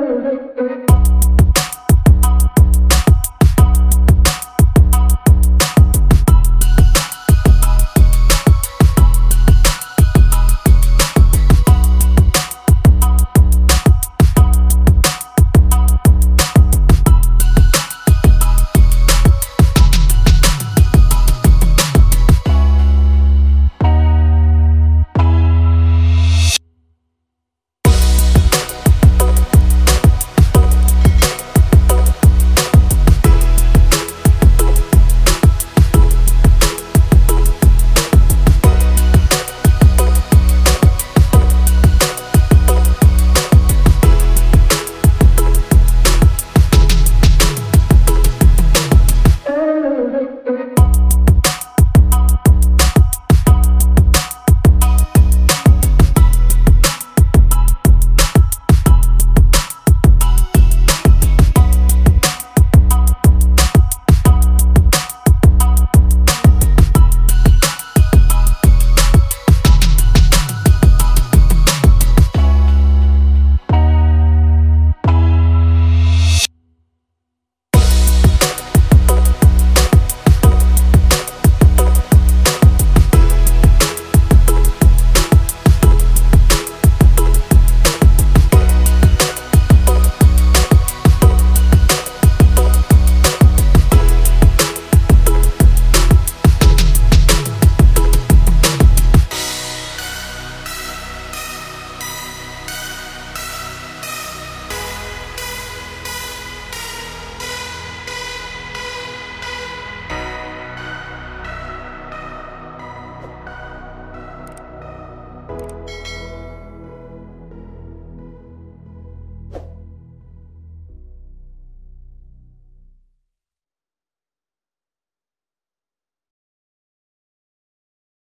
Música Bye.